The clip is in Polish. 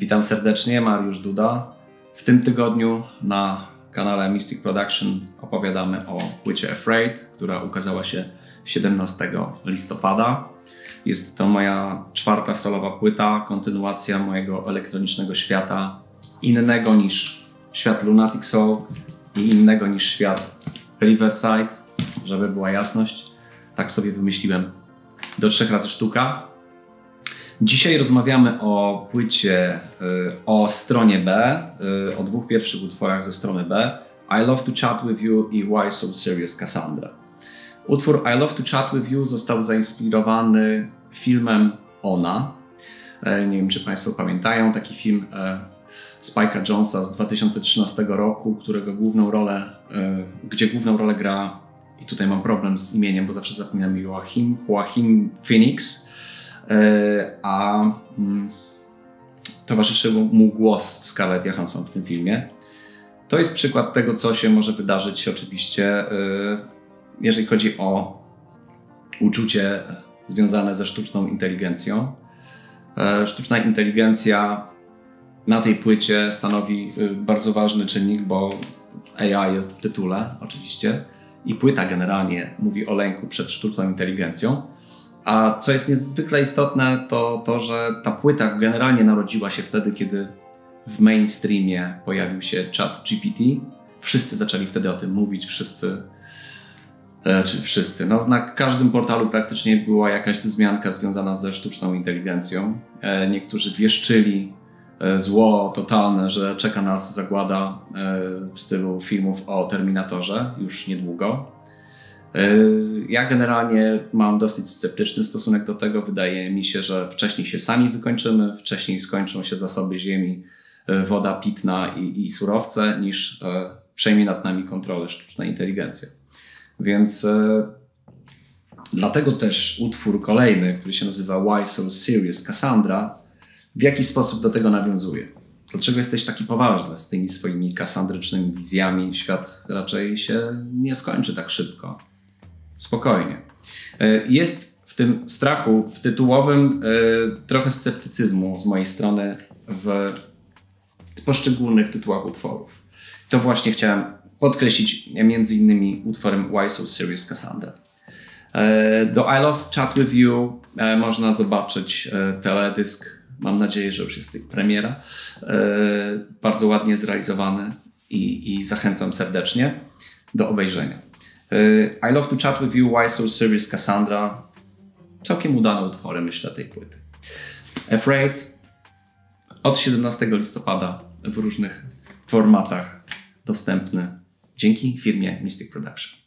Witam serdecznie, Mariusz Duda. W tym tygodniu na kanale Mystic Production opowiadamy o płycie Afraid, która ukazała się 17 listopada. Jest to moja czwarta solowa płyta, kontynuacja mojego elektronicznego świata, innego niż świat Lunatic Soul i innego niż świat Riverside, żeby była jasność. Tak sobie wymyśliłem do trzech razy sztuka. Dzisiaj rozmawiamy o płycie, y, o stronie B, y, o dwóch pierwszych utworach ze strony B. I Love to Chat With You i Why So Serious Cassandra. Utwór I Love to Chat With You został zainspirowany filmem Ona. E, nie wiem, czy Państwo pamiętają taki film e, Spike'a Jonesa z 2013 roku, którego główną rolę, e, gdzie główną rolę gra, i tutaj mam problem z imieniem, bo zawsze zapominam Joachim, Joachim Phoenix, a mm, towarzyszył mu głos Scarlett Johansson w tym filmie. To jest przykład tego, co się może wydarzyć oczywiście, jeżeli chodzi o uczucie związane ze sztuczną inteligencją. E, sztuczna inteligencja na tej płycie stanowi bardzo ważny czynnik, bo AI jest w tytule oczywiście i płyta generalnie mówi o lęku przed sztuczną inteligencją. A co jest niezwykle istotne, to to, że ta płyta generalnie narodziła się wtedy, kiedy w mainstreamie pojawił się chat GPT. Wszyscy zaczęli wtedy o tym mówić, wszyscy E, czy wszyscy. No, na każdym portalu praktycznie była jakaś wzmianka związana ze sztuczną inteligencją. E, niektórzy wieszczyli e, zło totalne, że czeka nas zagłada w stylu filmów o Terminatorze już niedługo. Ja generalnie mam dosyć sceptyczny stosunek do tego. Wydaje mi się, że wcześniej się sami wykończymy, wcześniej skończą się zasoby ziemi, woda pitna i, i surowce, niż przejmie nad nami kontrolę sztuczna inteligencja. Więc dlatego też utwór kolejny, który się nazywa Why So Serious Cassandra, w jaki sposób do tego nawiązuje. Dlaczego jesteś taki poważny z tymi swoimi kasandrycznymi wizjami? Świat raczej się nie skończy tak szybko. Spokojnie. E, jest w tym strachu, w tytułowym, e, trochę sceptycyzmu z mojej strony w poszczególnych tytułach utworów. To właśnie chciałem podkreślić między innymi utworem Why So Serious Cassandra. E, do I Love Chat With You można zobaczyć teledysk. Mam nadzieję, że już jest premiera. Bardzo ładnie zrealizowany i, i zachęcam serdecznie do obejrzenia. I Love to Chat With You, Why So Serious Cassandra. Całkiem udane utwory, myślę, tej płyty. Afraid od 17 listopada w różnych formatach dostępny dzięki firmie Mystic Production.